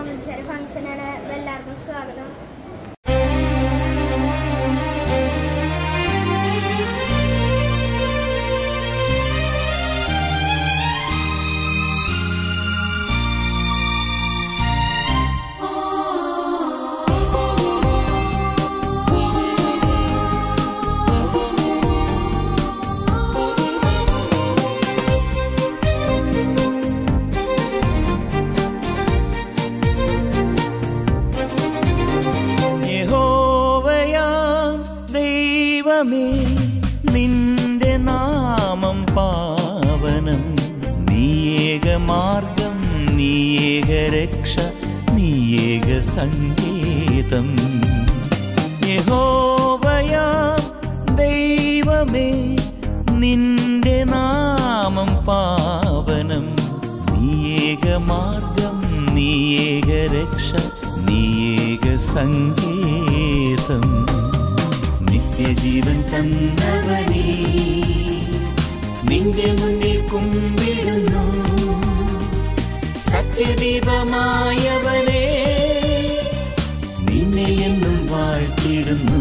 മാമോദിസയുടെ ഫംഗ്ഷനാണ്. എല്ലാവർക്കും സ്വാഗതം. ദൈവമേ നിന്റെ നാമം പാവനം നീയേക മാർഗം നീയേക രക്ഷ നീയേക സങ്കേതം. യഹോവയാ ദൈവമേ നിന്റെ നാമം പാവനം നീയേക മാർഗം നീയേക രക്ഷ നീയേക സങ്കേതം. നിത്യജീവൻ തന്നവനേ. നിന്റെ മുന്നിൽ കുമ്പിടുന്നു. സത്യദീപമായവനേ. നിന്നെ എന്നും വാഴ്ത്തിടുന്നു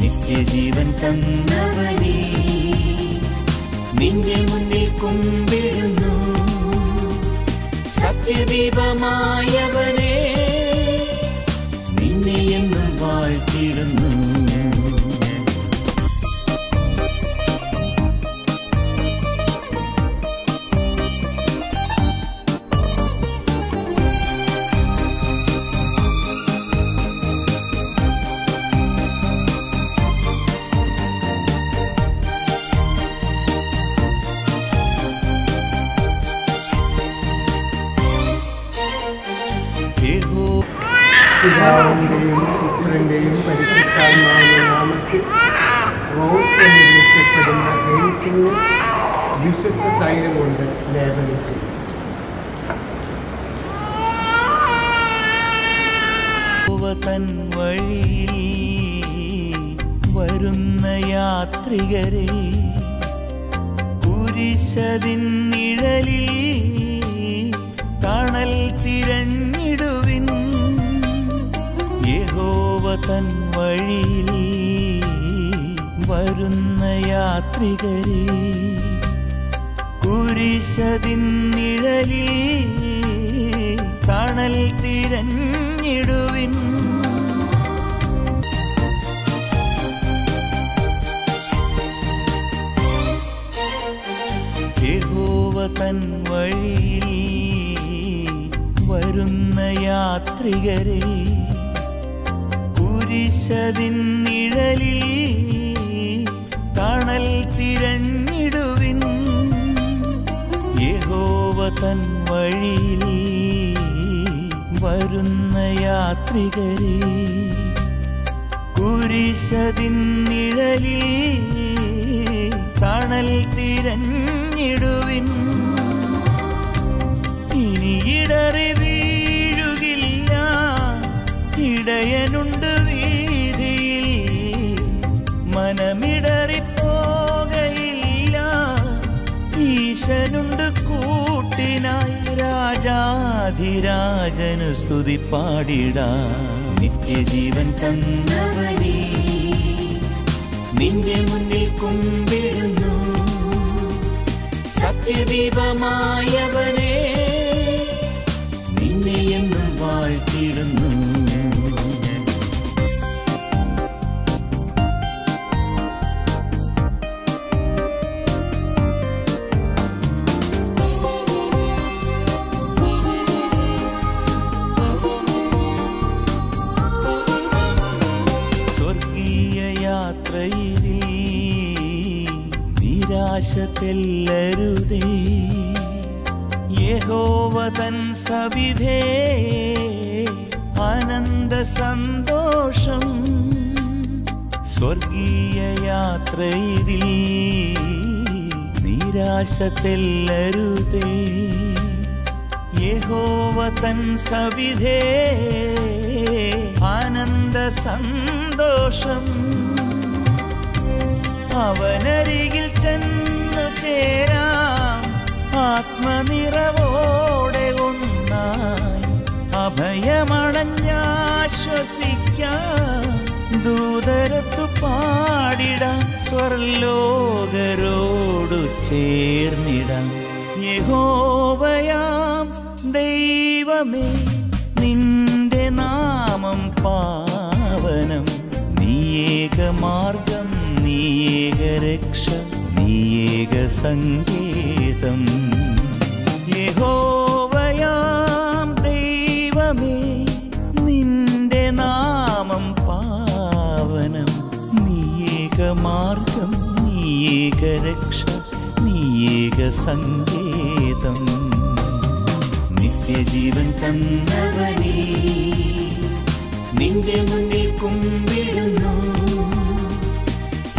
നിത്യജീവൻ തന്നവനേ. നിന്റെ മുന്നിൽ കുമ്പിടുന്നു. സത്യദീപമായവനേ പിതാവിന്റെയും പുത്രന്റെയും പരിശുദ്ധാത്മാവിന്റെ നാമത്തിൽ റോസ് എന്ന് വിളിക്കപ്പെടുന്ന യേശുവിനെ വിശുദ്ധ തൈലം കൊണ്ട് ലേപനിച്ചു തൻ വഴിയിൽ വരുന്ന യാത്രികരെ കുരിശതിൻ നിഴലിൽ തണൽ തിരഞ്ഞിടുവിൻ തൻ വഴിയിൽ വരുന്ന യാത്രികരെ കുരിശതിൻ നിഴലിൽ തണൽ തിരഞ്ഞിടുവിൻ. യഹോവ തൻ വഴിയിൽ വരുന്ന യാത്രികരെ കുരിശതിൻ നിഴലിൽ തണൽ തിരഞ്ഞിടുവിൻ. യഹോവ തൻ വഴിയിൽ വരുന്ന യാത്രികരെ കുരിശതിൻ നിഴലിൽ തണൽ തിരഞ്ഞിടുവിൻ. ഇനി രാജാധിരാജനു സ്തുതി പാടിടാ. നിത്യജീവൻ തന്നവനേ നിന്റെ മുന്നിൽ കുമ്പിടുന്നു. സത്യദീപമായവനേ നിരാശ തെല്ലരുതേ യഹോവതൻ സവിധേ. ആനന്ദ സന്തോഷം. സ്വർഗീയ യാത്രയിൽ നിരാശ തെല്ലരുതേ യഹോവ തൻ സവിധേ. ആനന്ദ സന്തോഷം. അവനരികിൽ ചേർന്നിടാം. യഹോവയാം ദൈവമേ നിന്റെ നാമം പാവനം. നീയേക മാർഗം നീയേക രക്ഷ നീയേക സങ്കേതം. സങ്കേതം നിത്യജീവൻ തന്നവനേ നിന്റെ മുന്നിൽ കുമ്പിടുന്നു.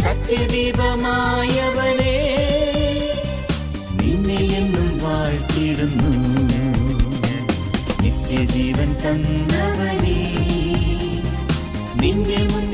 സത്യദീപമായവനേ നിന്നെ എന്നും വാഴ്ത്തിടുന്നു നിത്യജീവൻ തന്നവനേ നിന്റെ മുന്നിൽ